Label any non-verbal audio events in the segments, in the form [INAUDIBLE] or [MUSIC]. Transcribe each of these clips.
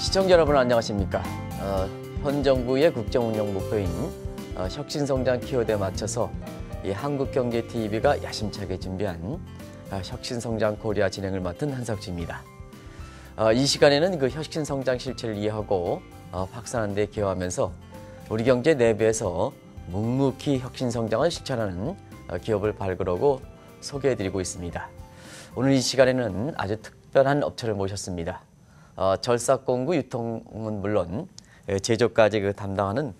시청자 여러분 안녕하십니까? 어, 현 정부의 국정 운영 목표인 어, 혁신 성장 키워드에 맞춰서 이 한국경제TV가 야심차게 준비한 어, 혁신 성장 코리아 진행을 맡은 한석주입니다. 어, 이 시간에는 그 혁신 성장 실체를 이해하고 어, 확산하는 데 기여하면서 우리 경제 내부에서 묵묵히 혁신 성장을 실천하는 어, 기업을 발굴하고 소개해드리고 있습니다. 오늘 이 시간에는 아주 특별한 업체를 모셨습니다. 어, 절삭공구 유통은 물론 에, 제조까지 그 담당하는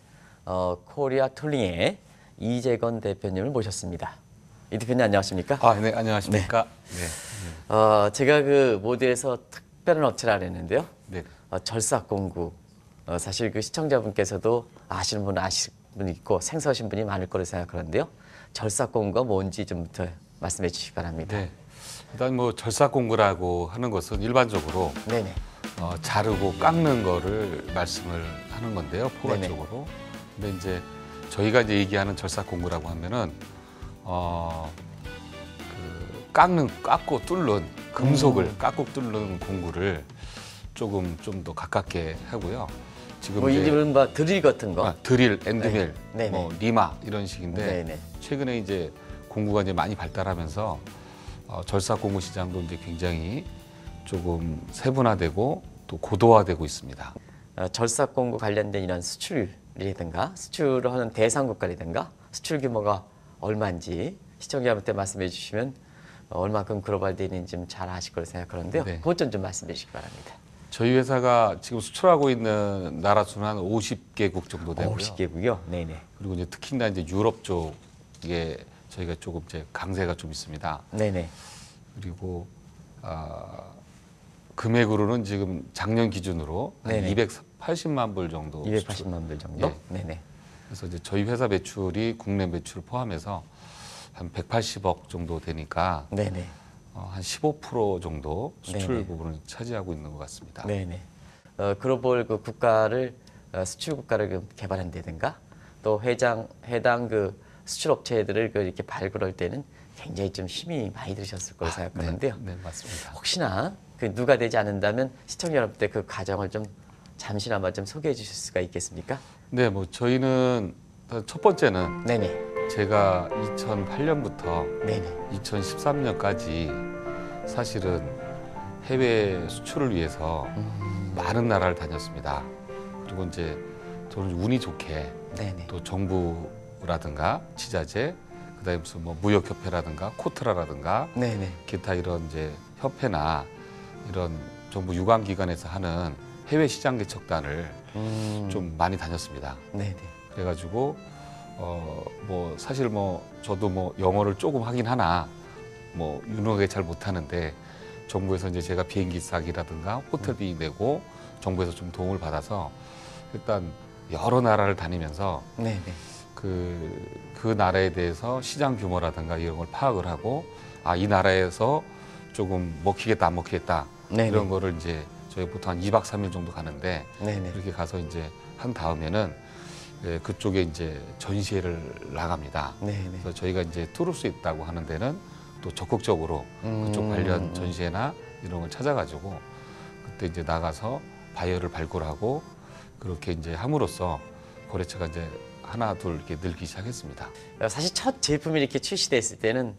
어, 코리아 툴링의 이재건 대표님을 모셨습니다. 이 대표님 안녕하십니까? 아, 네, 안녕하십니까? 네. 어, 제가 그 모두에서 특별한 업체를 알았는데요. 네. 어, 절삭공구. 어, 사실 그 시청자분께서도 아시는 분 아시는 분 있고 생소하신 분이 많을 거로 생각하는데요. 절삭공구가 뭔지 좀부터 말씀해 주시기 바랍니다. 네. 일단 뭐 절삭공구라고 하는 것은 일반적으로 네네. 어, 자르고 깎는 거를 말씀을 하는 건데요, 포괄적으로. 근데 이제 저희가 이제 얘기하는 절삭 공구라고 하면은 어, 그 깎는 깎고 뚫는 금속을 음. 깎고 뚫는 공구를 조금 좀 더 가깝게 하고요. 지금 뭐 이름은 뭐 드릴 같은 거. 아, 드릴, 엔드밀, 네. 뭐 리마 이런 식인데 네네. 최근에 이제 공구가 이제 많이 발달하면서 어, 절삭 공구 시장도 이제 굉장히 조금 세분화되고 또 고도화되고 있습니다. 어, 절삭공구 관련된 이런 수출이라든가 수출을 하는 대상 국가라든가 수출 규모가 얼마인지 시청자분께 말씀해 주시면 어, 얼마큼 글로벌되어 있는지 좀잘 아실 거로 생각하는데요. 네. 그것 좀, 좀 말씀해 주시기 바랍니다. 저희 회사가 지금 수출하고 있는 나라 수는 한 50개국 정도 되고요. 50개국이요? 네네. 그리고 이제 특히나 이제 유럽 쪽에 저희가 조금 이제 강세가 좀 있습니다. 네네. 그리고 아, 금액으로는 지금 작년 기준으로 한 네네. 280만 불 정도 수출 280만 불 정도? 예. 네네. 그래서 이제 저희 회사 매출이 국내 매출 포함해서 한 180억 정도 되니까 네네. 어, 한15% 정도 수출 네네. 부분을 차지하고 있는 것 같습니다. 네네. 어, 글로벌 그 국가를 어, 수출 국가를 그 개발한다든가 또 해당 해당 그 수출 업체들을 그 이렇게 발굴할 때는 굉장히 좀 힘이 많이 들으셨을 거로 생각하는데요. 네, 네, 맞습니다. 혹시나 그 누가 되지 않는다면 시청자 여러분들 그 과정을 좀 잠시나마 좀 소개해 주실 수가 있겠습니까? 네, 뭐 저희는 첫 번째는 네네. 제가 2008년부터 네네. 2013년까지 사실은 해외 수출을 위해서 음, 많은 나라를 다녔습니다. 그리고 이제 저는 운이 좋게 네네. 또 정부라든가 지자체 그다음에 무슨 뭐 무역협회라든가 코트라라든가 네네. 기타 이런 이제 협회나 이런 정부 유관 기관에서 하는 해외 시장 개척단을 음, 좀 많이 다녔습니다. 네네. 그래가지고 어 뭐 사실 뭐 저도 뭐 영어를 조금 하긴 하나 뭐 유능하게 잘 못하는데 정부에서 이제 제가 비행기 싸기라든가 호텔비 내고 정부에서 좀 도움을 받아서 일단 여러 나라를 다니면서 네네. 그, 그 나라에 대해서 시장 규모라든가 이런 걸 파악을 하고 아, 이 나라에서 조금 먹히겠다, 안 먹히겠다 네네. 이런 거를 이제 저희 보통 한 2박 3일 정도 가는데 네네. 이렇게 가서 이제 한 다음에는 예, 그쪽에 이제 전시회를 나갑니다. 네네. 그래서 저희가 이제 수 있다고 하는 데는 또 적극적으로 그쪽 음, 관련 전시회나 이런 걸 찾아가지고 그때 이제 나가서 바이어를 발굴하고 그렇게 이제 함으로써 거래처가 이제 하나 둘 이렇게 늘기 시작했습니다. 어, 사실 첫 제품이 이렇게 출시됐을 때는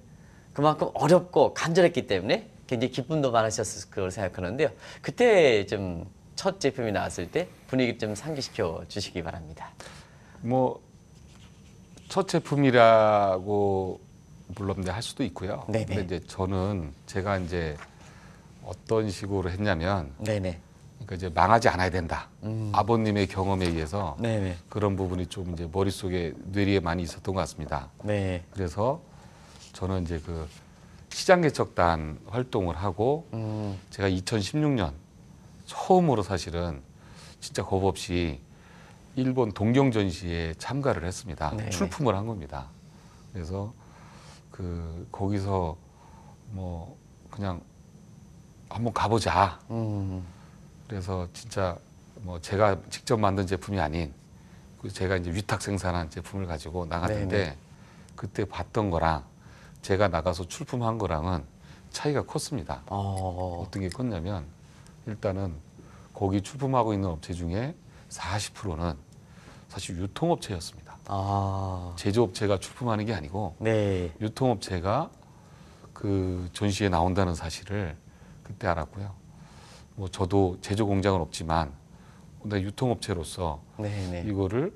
그만큼 어렵고 간절했기 때문에 굉장히 기쁨도 많으셨을 거라고 생각하는데요. 그때 좀 첫 제품이 나왔을 때 분위기 좀 상기시켜 주시기 바랍니다. 뭐 첫 제품이라고 물론 할 수도 있고요. 네네. 근데 이제 저는 제가 이제 어떤 식으로 했냐면 네네. 그러니까 이제 망하지 않아야 된다. 음. 아버님의 경험에 의해서 네네. 그런 부분이 좀 이제 머릿속에 뇌리에 많이 있었던 것 같습니다. 네. 그래서 저는 이제 그 시장 개척단 활동을 하고 음, 제가 2016년 처음으로 사실은 진짜 겁 없이 일본 동경 전시에 참가를 했습니다. 네네. 출품을 한 겁니다. 그래서 그 거기서 뭐 그냥 한번 가보자. 음, 그래서 진짜 뭐 제가 직접 만든 제품이 아닌 그 제가 이제 위탁 생산한 제품을 가지고 나갔는데 네네. 그때 봤던 거랑 제가 나가서 출품한 거랑은 차이가 컸습니다. 어, 어떤 게 컸냐면 일단은 거기 출품하고 있는 업체 중에 40%는 사실 유통업체였습니다. 아, 제조업체가 출품하는 게 아니고 네. 유통업체가 그 전시에 나온다는 사실을 그때 알았고요. 뭐 저도 제조 공장은 없지만 근데 유통업체로서 네네. 이거를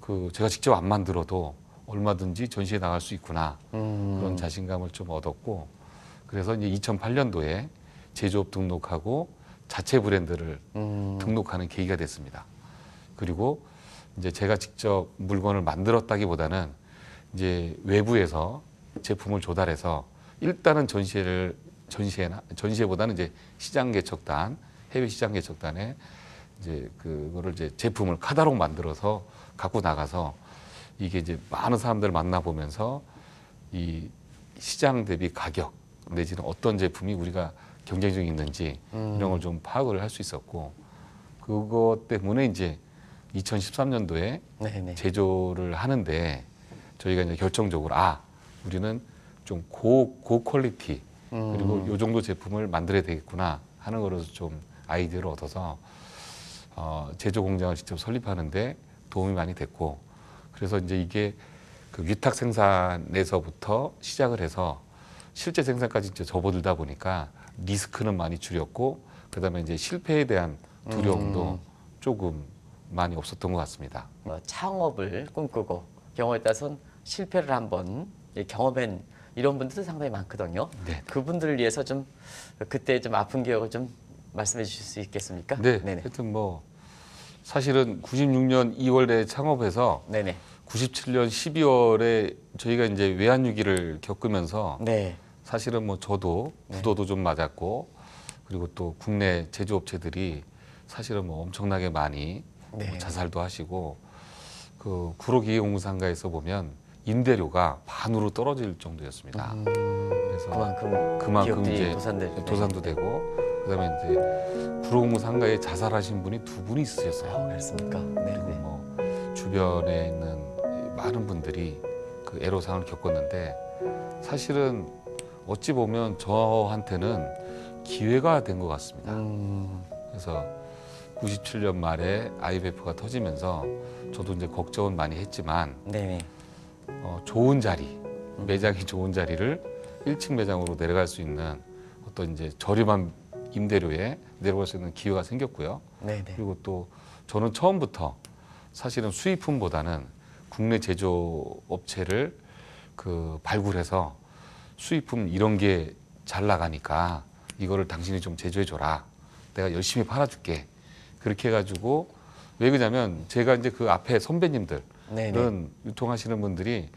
그 제가 직접 안 만들어도 얼마든지 전시에 나갈 수 있구나. 음, 그런 자신감을 좀 얻었고 그래서 이제 2008년도에 제조업 등록하고 자체 브랜드를 음, 등록하는 계기가 됐습니다. 그리고 이제 제가 직접 물건을 만들었다기보다는 이제 외부에서 제품을 조달해서 일단은 전시회를 전시회나 전시회보다는 이제 시장 개척단 해외 시장 개척단에 이제 그거를 이제 제품을 카다록 만들어서 갖고 나가서 이게 이제 많은 사람들을 만나 보면서 이 시장 대비 가격 내지는 어떤 제품이 우리가 경쟁력이 있는지 음. 이런 걸 좀 파악을 할 수 있었고 그것 때문에 이제 2013년도에 네네. 제조를 하는데 저희가 이제 결정적으로 아 우리는 좀 고 고 퀄리티 음. 그리고 요 정도 제품을 만들어야 되겠구나 하는 거로서 좀 아이디어를 얻어서 어, 제조 공장을 직접 설립하는데 도움이 많이 됐고 그래서 이제 이게 그 위탁 생산에서부터 시작을 해서 실제 생산까지 이제 접어들다 보니까 리스크는 많이 줄였고 그다음에 이제 실패에 대한 두려움도 음. 조금 많이 없었던 것 같습니다. 뭐 창업을 꿈꾸고 경우에 따라서는 실패를 한번 경험한 이런 분들도 상당히 많거든요. 네. 그분들을 위해서 좀 그때 좀 아픈 기억을 좀 말씀해 주실 수 있겠습니까? 네, 네네. 하여튼 뭐 사실은 96년 2월에 창업해서 네네. 97년 12월에 저희가 이제 외환 위기를 겪으면서 네. 사실은 뭐 저도 부도도 좀 맞았고 그리고 또 국내 제조업체들이 사실은 뭐 엄청나게 많이 뭐 네. 자살도 하시고 그 구로기계공사인가에서 보면 임대료가 반으로 떨어질 정도였습니다. 음, 그래서 그만큼 그만큼 이제 도산도 되고 그다음에 이제 구로공무 상가에 자살하신 분이 두 분이 있으셨어요. 아, 그렇습니까? 그리고 네네. 뭐 주변에 있는 많은 분들이 그 애로사항을 겪었는데 사실은 어찌 보면 저한테는 기회가 된 것 같습니다. 음, 그래서 97년 말에 IMF가 터지면서 저도 이제 걱정은 많이 했지만 네네. 어, 좋은 자리 매장이 좋은 자리를 1층 매장으로 내려갈 수 있는 어떤 이제 저렴한 임대료에 내려갈 수 있는 기회가 생겼고요. 네네. 그리고 또 저는 처음부터 사실은 수입품보다는 국내 제조 업체를 그 발굴해서 수입품 이런 게 잘 나가니까 이거를 당신이 좀 제조해 줘라. 내가 열심히 팔아줄게. 그렇게 해가지고 왜 그러냐면 제가 이제 그 앞에 선배님들은 네네. 유통하시는 분들이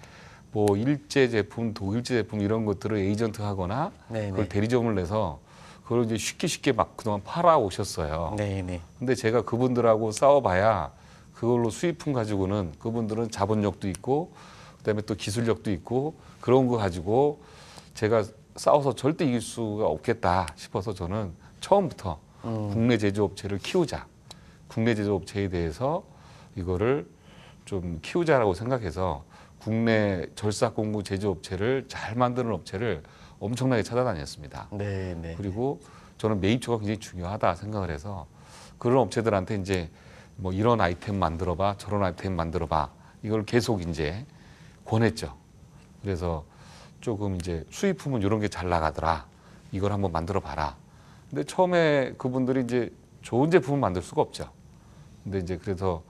뭐 일제 제품, 독일제 제품 이런 것들을 에이전트 하거나 네네. 그걸 대리점을 내서 그걸 이제 쉽게 쉽게 막 그동안 팔아 오셨어요. 네네. 근데 제가 그분들하고 싸워봐야 그걸로 수입품 가지고는 그분들은 자본력도 있고 그다음에 또 기술력도 있고 그런 거 가지고 제가 싸워서 절대 이길 수가 없겠다 싶어서 저는 처음부터 음. 국내 제조업체를 키우자 국내 제조업체에 대해서 이거를 좀 키우자라고 생각해서 국내 절삭공구 제조업체를 잘 만드는 업체를 엄청나게 찾아다녔습니다. 네 네. 그리고 저는 매입처가 굉장히 중요하다 생각을 해서 그런 업체들한테 이제 뭐 이런 아이템 만들어봐 저런 아이템 만들어봐 이걸 계속 이제 권했죠. 그래서 조금 이제 수입품은 이런 게 잘 나가더라. 이걸 한번 만들어 봐라. 근데 처음에 그분들이 이제 좋은 제품을 만들 수가 없죠. 근데 이제 그래서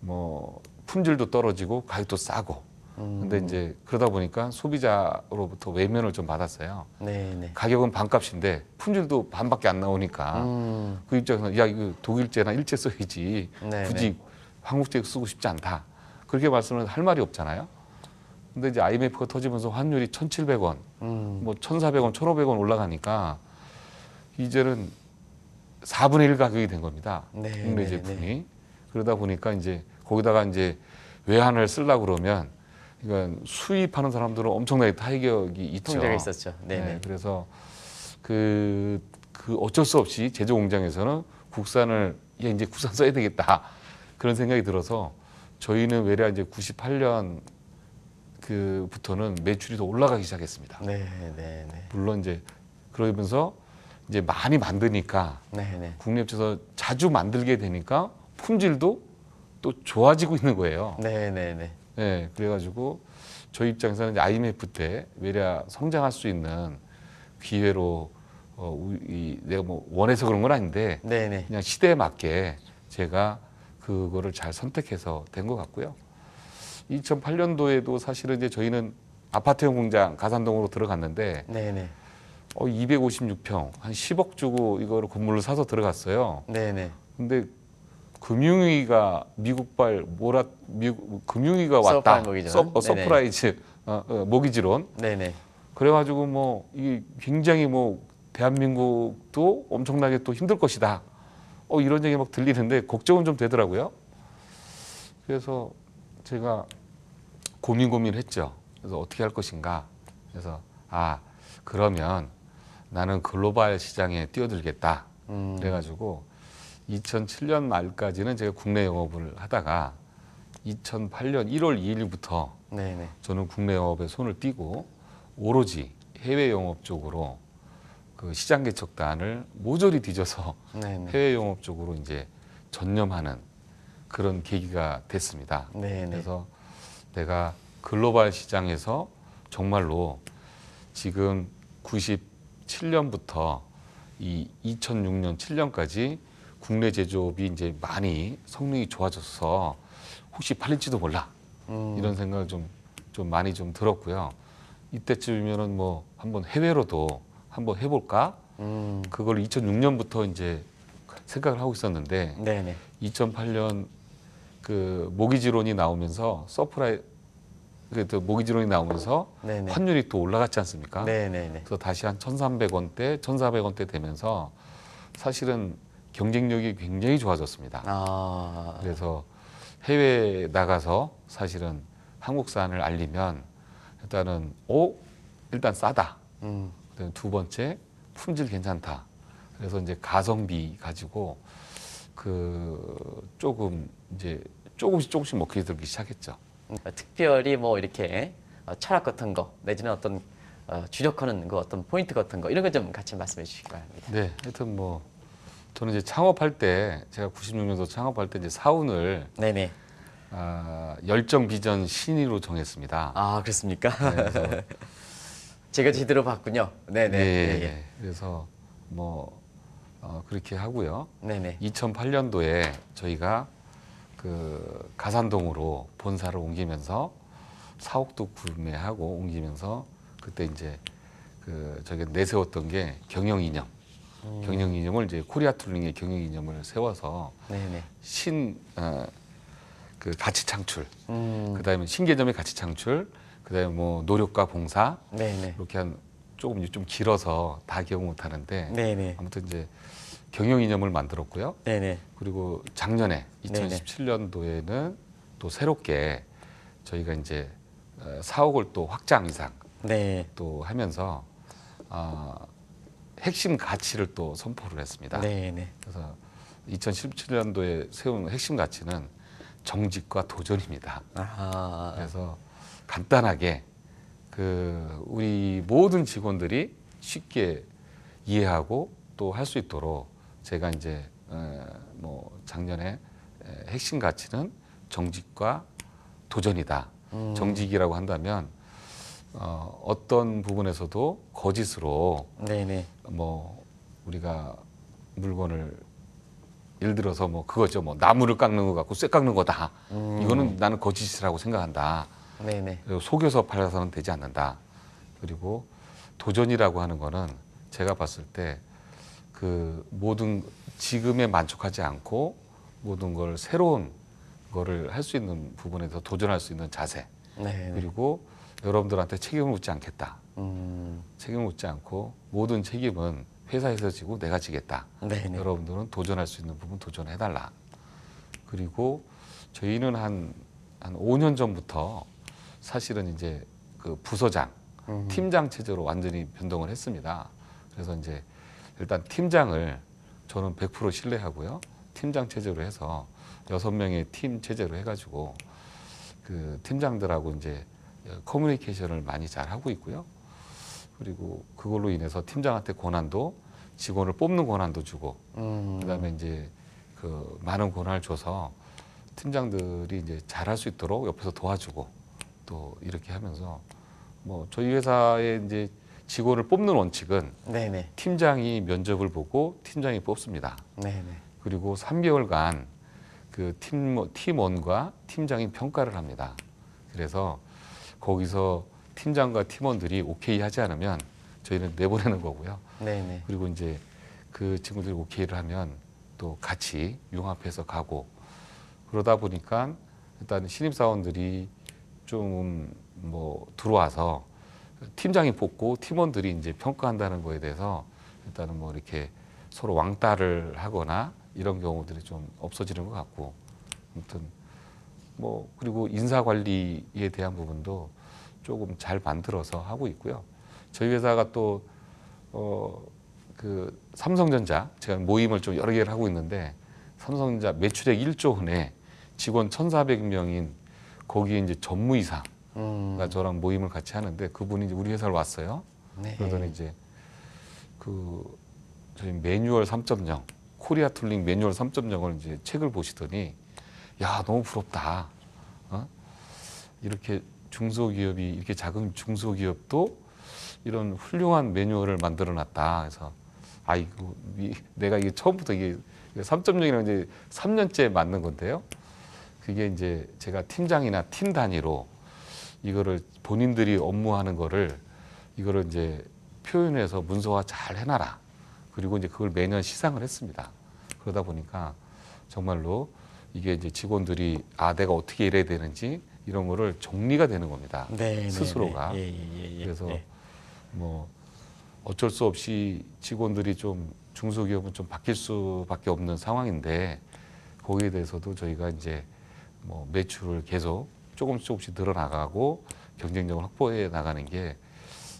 뭐 품질도 떨어지고 가격도 싸고 음, 근데 이제 그러다 보니까 소비자로부터 외면을 좀 받았어요. 네네. 가격은 반값인데 품질도 반밖에 안 나오니까 음, 그 입장에서 야 이거 독일제나 일제 써야지 네네. 굳이 한국제 쓰고 싶지 않다 그렇게 말씀을 할 말이 없잖아요. 근데 이제 IMF가 터지면서 환율이 1,700원, 음, 뭐 1,400원, 1,500원 올라가니까 이제는 4분의 1 가격이 된 겁니다. 네, 국내 네, 제품이 네. 그러다 보니까 이제 거기다가 이제 외환을 쓰려고 그러면 이건 수입하는 사람들은 엄청나게 타격이 있죠. 통제가 있었죠. 네네. 네, 그래서 그, 그 어쩔 수 없이 제조 공장에서는 국산을 야 이제 국산 써야 되겠다 그런 생각이 들어서 저희는 외래 이제 98년 그부터는 매출이 더 올라가기 시작했습니다. 네, 네, 네. 물론 이제 그러면서 이제 많이 만드니까 네 네. 국내 업체에서 자주 만들게 되니까 품질도 또 좋아지고 있는 거예요. 네 네 네. 네, 그래가지고 저희 입장에서는 IMF 때 외려 성장할 수 있는 기회로 어, 우- 이, 내가 뭐 원해서 그런 건 아닌데 네네. 그냥 시대에 맞게 제가 그거를 잘 선택해서 된 것 같고요. 2008년도에도 사실은 이제 저희는 아파트형 공장 가산동으로 들어갔는데 네네. 어, 256평 한 10억 주고 이거를 건물을 사서 들어갔어요. 네네. 근데 금융위기가 미국발 모라 미국 금융위기가 왔다. 서브프라임 모기지론. 서, 어, 네네. 서브프라임 어, 어, 모기지론. 네네. 그래가지고 뭐 이게 굉장히 뭐 대한민국도 엄청나게 또 힘들 것이다. 어 이런 얘기 막 들리는데 걱정은 좀 되더라고요. 그래서 제가 고민 고민했죠. 그래서 어떻게 할 것인가. 그래서 아 그러면 나는 글로벌 시장에 뛰어들겠다. 음. 그래가지고 2007년 말까지는 제가 국내 영업을 하다가 2008년 1월 2일부터 네네. 저는 국내 영업에 손을 띄고 오로지 해외 영업 쪽으로 그 시장 개척단을 모조리 뒤져서 네네. 해외 영업 쪽으로 이제 전념하는 그런 계기가 됐습니다. 네네. 그래서 내가 글로벌 시장에서 정말로 지금 97년부터 이 2006년 7년까지 국내 제조업이 이제 많이 성능이 좋아져서 혹시 팔릴지도 몰라 음. 이런 생각을 좀, 좀 많이 좀 들었고요. 이때쯤이면은 뭐 한번 해외로도 한번 해볼까? 음. 그걸 2006년부터 이제 생각을 하고 있었는데 네네. 2008년 그 모기지론이 나오면서 서브프라임 그 또 모기지론이 나오면서 네네. 환율이 또 올라갔지 않습니까? 네네네. 그래서 다시 한 1,300원대, 1,400원대 되면서 사실은 경쟁력이 굉장히 좋아졌습니다. 아. 그래서 해외에 나가서 사실은 한국산을 알리면 일단은 오 일단 싸다. 음. 두 번째 품질 괜찮다. 그래서 이제 가성비 가지고 그 조금 이제 조금씩 조금씩 먹히게 들기 시작했죠. 음, 특별히 뭐 이렇게 어, 철학 같은 거 내지는 어떤 어, 주력하는 그 어떤 포인트 같은 거 이런 거 좀 같이 말씀해 주시기 바랍니다. 네, 하여튼 뭐 저는 이제 창업할 때 제가 96년도 창업할 때 이제 사운을 네네. 아, 열정 비전 신의로 정했습니다. 아 그렇습니까? 네, 그래서 [LAUGHS] 제가 제대로 봤군요. 네네. 예, 예, 예. 그래서 뭐 어, 그렇게 하고요. 네네. 2008년도에 저희가 그 가산동으로 본사를 옮기면서 사옥도 구매하고 옮기면서 그때 이제 그 저기 내세웠던 게 경영 이념, 음. 경영 이념을 이제 코리아 툴링의 경영 이념을 세워서 네네. 신 어, 그 가치 창출, 음. 그다음에 신개념의 가치 창출, 그다음에 뭐 노력과 봉사 네네. 이렇게 한 조금 좀 길어서 다 기억 못 하는데 네네. 아무튼 이제 경영 이념을 만들었고요. 네네. 그리고 작년에 네네. 2017년도에는 또 새롭게 저희가 이제 어, 사옥을 또 확장 이상 네. 또 하면서 아, 핵심 가치를 또 선포를 했습니다. 네네. 그래서 2017년도에 세운 핵심 가치는 정직과 도전입니다. 아하. 그래서 간단하게 그 우리 모든 직원들이 쉽게 이해하고 또 할 수 있도록 제가 이제 어, 뭐 작년에 에, 핵심 가치는 정직과 도전이다. 음. 정직이라고 한다면 어, 어떤 부분에서도 거짓으로 네네. 뭐 우리가 물건을 예를 들어서 뭐 그거죠 뭐 나무를 깎는 거 갖고 쇠 깎는 거다 음. 이거는 나는 거짓이라고 생각한다 네네. 속여서 팔아서는 되지 않는다 그리고 도전이라고 하는 거는 제가 봤을 때 그 모든 지금에 만족하지 않고 모든 걸 새로운 거를 할 수 있는 부분에서 도전할 수 있는 자세 네네. 그리고 여러분들한테 책임을 묻지 않겠다 음. 책임을 묻지 않고 모든 책임은 회사에서 지고 내가 지겠다. 네네. 여러분들은 도전할 수 있는 부분 도전해달라. 그리고 저희는 한, 한 5년 전부터 사실은 이제 그 부서장, 음. 팀장 체제로 완전히 변동을 했습니다. 그래서 이제 일단 팀장을 저는 100% 신뢰하고요. 팀장 체제로 해서 여섯 명의 팀 체제로 해가지고 그 팀장들하고 이제 커뮤니케이션을 많이 잘 하고 있고요. 그리고 그걸로 인해서 팀장한테 권한도 직원을 뽑는 권한도 주고 음. 그다음에 이제 그 많은 권한을 줘서 팀장들이 이제 잘할 수 있도록 옆에서 도와주고 또 이렇게 하면서 뭐 저희 회사에 이제 직원을 뽑는 원칙은 네네. 팀장이 면접을 보고 팀장이 뽑습니다. 네네. 그리고 3개월간 그 팀, 팀원과 팀장이 평가를 합니다. 그래서 거기서 팀장과 팀원들이 오케이 하지 않으면 저희는 내보내는 거고요. 네네. 그리고 이제 그 친구들이 오케이를 하면 또 같이 융합해서 가고 그러다 보니까 일단 신입 사원들이 좀 뭐 들어와서 팀장이 뽑고 팀원들이 이제 평가한다는 거에 대해서 일단은 뭐 이렇게 서로 왕따를 하거나 이런 경우들이 좀 없어지는 것 같고 아무튼 뭐 그리고 인사 관리에 대한 부분도 조금 잘 만들어서 하고 있고요. 저희 회사가 또 어, 그 삼성전자 제가 모임을 좀 여러 개를 하고 있는데 삼성전자 매출액 1조 원에 직원 1,400명인 거기에 이제 전무이사가 음. 저랑 모임을 같이 하는데 그분이 이제 우리 회사를 왔어요. 네. 그러더니 이제 그 저희 매뉴얼 3.0 코리아 툴링 매뉴얼 3.0을 이제 책을 보시더니 야 너무 부럽다. 어? 이렇게 중소기업이 이렇게 작은 중소기업도 이런 훌륭한 매뉴얼을 만들어놨다. 그래서 아이고 이- 내가 이게 처음부터 이게 3.0이라는 이제 3년째 맞는 건데요. 그게 이제 제가 팀장이나 팀 단위로 이거를 본인들이 업무하는 거를 이거를 이제 표현해서 문서화 잘 해놔라. 그리고 이제 그걸 매년 시상을 했습니다. 그러다 보니까 정말로 이게 이제 직원들이 아 내가 어떻게 일해야 되는지 이런 거를 정리가 되는 겁니다. 네, 네, 스스로가. 네. 예, 예, 예, 그래서 예. 뭐 어쩔 수 없이 직원들이 좀 중소기업은 좀 바뀔 수밖에 없는 상황인데 거기에 대해서도 저희가 이제 뭐 매출을 계속 조금씩 조금씩 늘어나가고 경쟁력을 확보해 나가는 게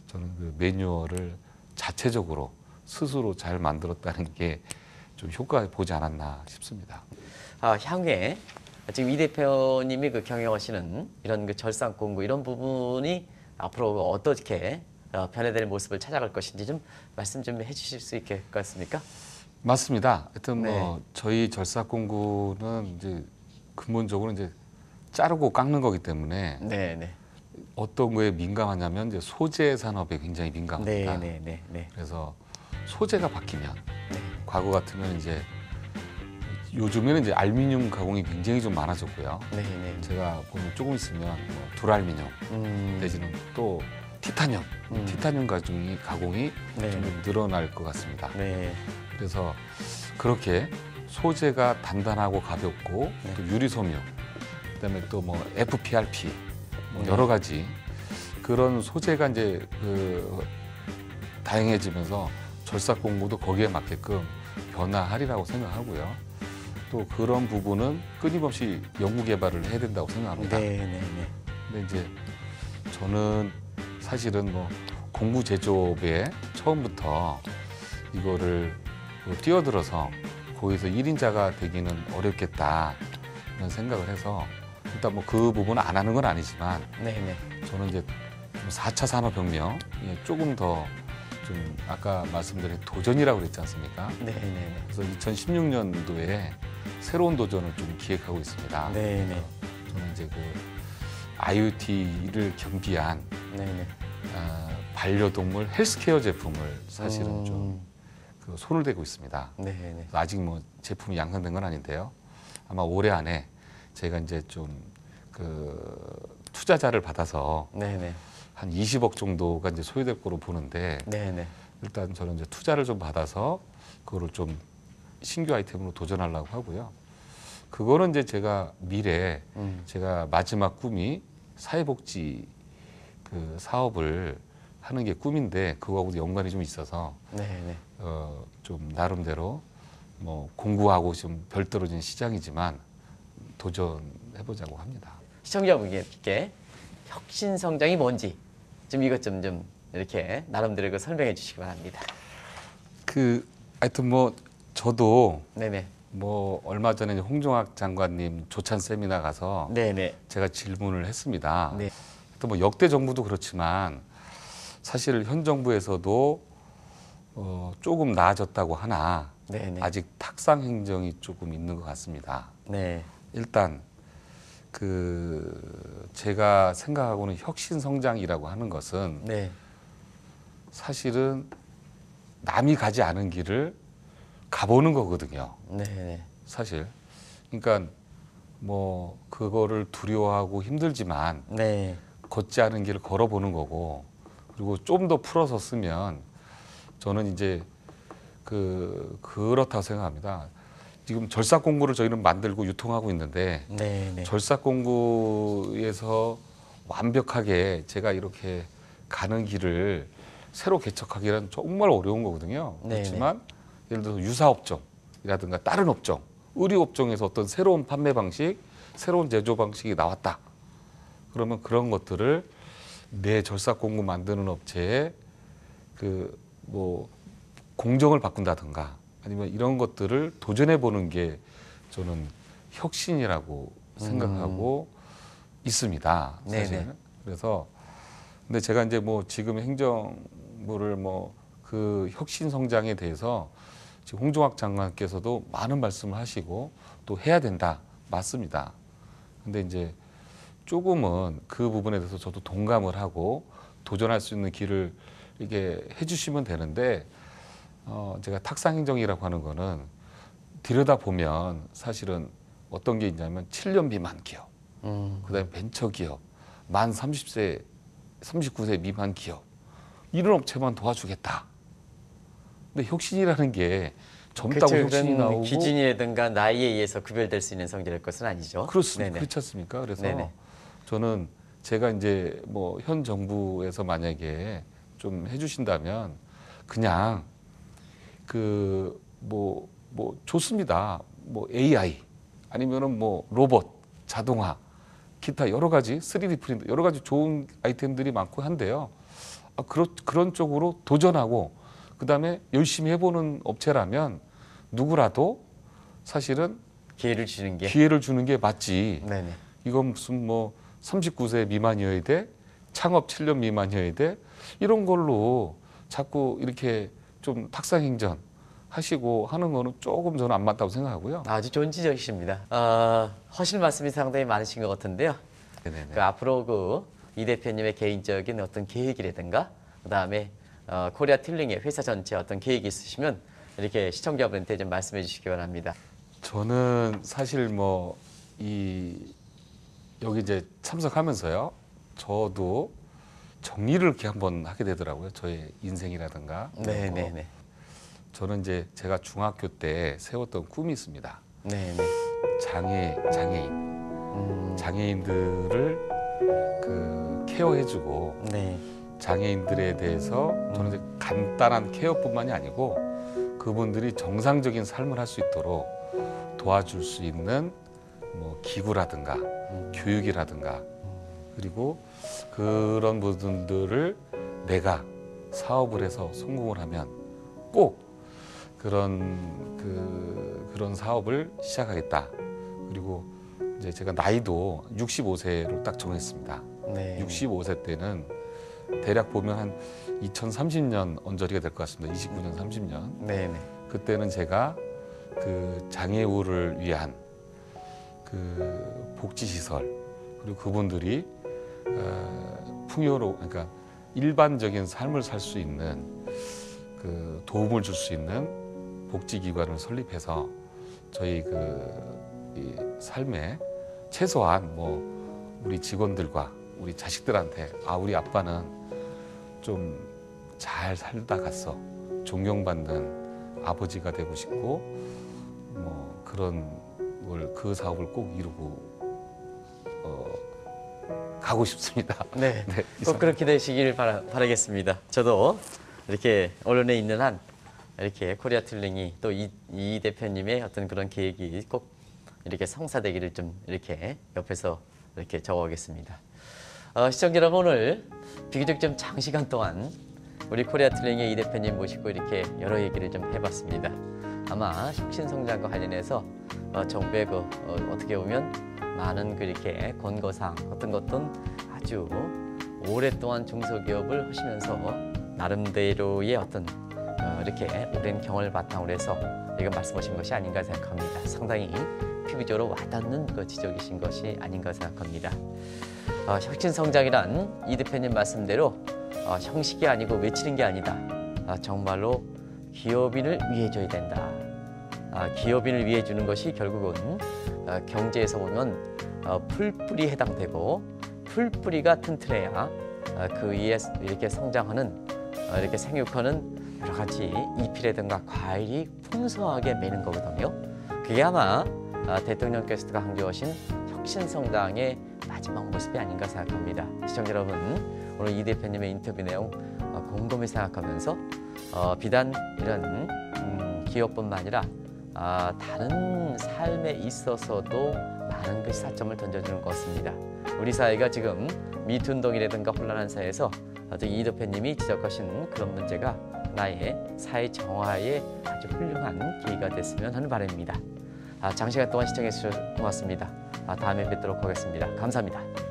저는 그 매뉴얼을 자체적으로 스스로 잘 만들었다는 게 좀 효과 보지 않았나 싶습니다. 아, 향후에 지금 이 대표님이 그 경영하시는 이런 그 절상 공부 이런 부분이 앞으로 어떻게 어, 변화될 모습을 찾아갈 것인지 좀 말씀 좀 해주실 수 있겠습니까? 맞습니다. 하여튼 네. 뭐 저희 절삭 공구는 이제 근본적으로 이제 자르고 깎는 거기 때문에 네, 네, 어떤 거에 민감하냐면 이제 소재 산업에 굉장히 네, 민감합니다. 네, 네, 네. 그래서 소재가 바뀌면 네. 과거 같으면 이제 요즘에는 이제 알루미늄 가공이 굉장히 좀 많아졌고요. 네, 네. 제가 보면 조금 있으면 뭐 두랄미늄 음, 내지는 또 티타늄, 음. 티타늄 가공이 가공이 네, 좀 늘어날 것 같습니다. 네, 그래서 그렇게 소재가 단단하고 가볍고 네. 또 유리 섬유 그다음에 또 뭐 FPRP 뭐 네. 여러 가지 그런 소재가 이제 그 다양해지면서 절삭 공부도 거기에 맞게끔 변화하리라고 생각하고요. 또 그런 부분은 끊임없이 연구 개발을 해야 된다고 생각합니다. 네, 네, 네. 근데 이제 저는 사실은 뭐 공부 제조업에 처음부터 이거를 뭐 뛰어들어서 거기서 일인자가 되기는 어렵겠다 이런 생각을 해서 일단 뭐 그 부분은 안 하는 건 아니지만 네, 네. 저는 이제 4차 산업혁명 이 조금 더 좀 아까 말씀드린 도전이라고 그랬지 않습니까? 네, 네, 그래서 2016년도에 새로운 도전을 좀 기획하고 있습니다. 네, 네, 저는 이제 그 IoT를 겸비한 네, 네. 아, 반려동물 헬스케어 제품을 사실은 음, 좀 그 손을 대고 있습니다. 네, 네. 아직 뭐 제품이 양산된 건 아닌데요. 아마 올해 안에 제가 이제 좀 그 투자자를 받아서 네, 네. 한 20억 정도가 이제 소요될 거로 보는데 네, 네. 일단 저는 이제 투자를 좀 받아서 그거를 좀 신규 아이템으로 도전하려고 하고요. 그거는 이제 제가 미래 음. 제가 마지막 꿈이 사회복지 그 사업을 하는 게 꿈인데 그거하고도 연관이 좀 있어서 네, 네. 어, 좀 나름대로 뭐 공부하고 좀 별도로진 시장이지만 도전해보자고 합니다. 시청자분께 혁신 성장이 뭔지 좀 이것 좀 좀 이렇게 나름대로 그 설명해 주시기 바랍니다. 그 하여튼 뭐 저도 네네. 뭐 얼마 전에 홍종학 장관님 조찬 세미나 가서 네네. 제가 질문을 했습니다. 네. 또뭐 역대 정부도 그렇지만 사실 현 정부에서도 어, 조금 나아졌다고 하나 네네. 아직 탁상 행정이 조금 있는 것 같습니다. 네. 일단 그 제가 생각하고는 혁신 성장이라고 하는 것은 네. 사실은 남이 가지 않은 길을 가보는 거거든요. 네. 사실. 그러니까 뭐 그거를 두려워하고 힘들지만 네. 걷지 않은 길을 걸어보는 거고 그리고 좀 더 풀어서 쓰면 저는 이제 그 그렇다고 생각합니다. 지금 절삭 공구를 저희는 만들고 유통하고 있는데 네. 네. 절삭 공구에서 완벽하게 제가 이렇게 가는 길을 새로 개척하기는 정말 어려운 거거든요. 네네. 그렇지만 예를 들어서 유사 업종이라든가 다른 업종, 의료 업종에서 어떤 새로운 판매 방식, 새로운 제조 방식이 나왔다. 그러면 그런 것들을 내 절삭 공구 만드는 업체에 그 뭐 공정을 바꾼다든가 아니면 이런 것들을 도전해 보는 게 저는 혁신이라고 생각하고 있습니다. 음. 네네. 사실은. 그래서 근데 제가 이제 뭐 지금 행정부를 뭐 그 혁신 성장에 대해서 지금 홍종학 장관께서도 많은 말씀을 하시고 또 해야 된다 맞습니다. 근데 이제 조금은 그 부분에 대해서 저도 동감을 하고 도전할 수 있는 길을 이게 해주시면 되는데 어 제가 탁상 행정이라고 하는 거는 들여다 보면 사실은 어떤 게 있냐면 7년 미만 기업, 음. 그다음에 벤처 기업, 만 30세, 39세 미만 기업 이런 업체만 도와주겠다. 근데 혁신이라는 게 젊다고 혁신이 나오고 기준이라든가 나이에 의해서 구별될 수 있는 성질일 것은 아니죠. 그렇습니다. 그렇지 않습니까? 그래서 네네. 저는 제가 이제 뭐 현 정부에서 만약에 좀 해주신다면 그냥 그뭐뭐 좋습니다. 뭐 AI 아니면은 뭐 로봇, 자동화, 기타 여러 가지 3D 프린트 여러 가지 좋은 아이템들이 많고 한데요. 아, 그런 그런 쪽으로 도전하고 그다음에 열심히 해보는 업체라면 누구라도 사실은 기회를 주는 게. 기회를 주는 게 맞지. 네네. 이건 무슨 뭐 39세 미만이어야 돼, 창업 7년 미만이어야 돼, 이런 걸로 자꾸 이렇게 좀 탁상 행전 하시고 하는 거는 조금 저는 안 맞다고 생각하고요. 아주 좋은 지적이십니다. 어, 하실 말씀이 상당히 많으신 것 같은데요. 네네네. 그 앞으로 그 이 대표님의 개인적인 어떤 계획이라든가 그다음에 어, 코리아 틸링의 회사 전체 어떤 계획이 있으시면 이렇게 시청자분한테 좀 말씀해 주시기 바랍니다. 저는 사실 뭐 이 여기 이제 참석하면서요, 저도 정리를 이렇게 한번 하게 되더라고요. 저의 인생이라든가. 이런 거. 네네 네. 저는 이제 제가 중학교 때 세웠던 꿈이 있습니다. 네 네. 장애 장애인 음, 장애인들을 그 케어해주고 네. 장애인들에 대해서 저는 이제 간단한 케어뿐만이 아니고 그분들이 정상적인 삶을 할 수 있도록 도와줄 수 있는 뭐 기구라든가 교육이라든가 그리고 그런 부분들을 내가 사업을 해서 성공을 하면 꼭 그런 그 그런 사업을 시작하겠다. 그리고 이제 제가 나이도 65세로 딱 정했습니다. 네. 65세 때는 대략 보면 한 2030년 언저리가 될 것 같습니다. 29년, 30년. 네네. 그때는 제가 그 장애우를 위한 그 복지 시설 그리고 그분들이 어, 풍요로 그러니까 일반적인 삶을 살 수 있는 그 도움을 줄 수 있는 복지 기관을 설립해서 저희 그 이 삶에 최소한 뭐 우리 직원들과 우리 자식들한테 아 우리 아빠는 좀 잘 살다 갔어 존경받는 아버지가 되고 싶고 뭐 그런 걸 그 사업을 꼭 이루고 어, 가고 싶습니다. [LAUGHS] 네. 네, 꼭. 그렇게 되시길 바라, 바라겠습니다. 저도 이렇게 언론에 있는 한 이렇게 코리아 툴링이 또 이 이 대표님의 어떤 그런 계획이 꼭 이렇게 성사되기를 좀 이렇게 옆에서 이렇게 지켜보겠습니다. 어, 시청자 여러분 오늘 비교적 좀 장시간 동안 우리 코리아 툴링의 이 대표님 모시고 이렇게 여러 얘기를 좀 해봤습니다. 아마 혁신 성장과 관련해서 어, 정부의 그 어, 어떻게 보면 많은 그 이렇게 권고사항 어떤 것든 아주 오랫동안 중소기업을 하시면서 나름대로의 어떤 어, 이렇게 오랜 경험을 바탕으로 해서 이거 말씀하신 것이 아닌가 생각합니다. 상당히 피부적으로 와닿는 그 지적이신 것이 아닌가 생각합니다. 어, 혁신 성장이란 이 대표님 말씀대로 어, 형식이 아니고 외치는 게 아니다. 아, 정말로 기업인을 위해 줘야 된다. 아, 기업인을 위해 주는 것이 결국은 어, 경제에서 보면 어, 풀뿌리 해당되고 풀뿌리가 튼튼해야 어, 그 위에 이렇게 성장하는 어, 이렇게 생육하는 여러 가지 잎이라든가 과일이 풍성하게 매는 거거든요. 그게 아마 아, 대통령께서도 강조하신 혁신성장의 마지막 모습이 아닌가 생각합니다. 시청자 여러분, 오늘 이 대표님의 인터뷰 내용 어, 곰곰이 생각하면서 어, 비단 이런 음, 기업뿐만 아니라 아, 다른 삶에 있어서도 많은 그 시사점을 던져주는 것 같습니다. 우리 사회가 지금 미투 운동이라든가 혼란한 사회에서 아주 이 대표님이 지적하신 그런 문제가 나의 사회 정화에 아주 훌륭한 계기가 됐으면 하는 바람입니다. 아, 장시간 동안 시청해 주셔서 고맙습니다. 아, 다음에 뵙도록 하겠습니다. 감사합니다.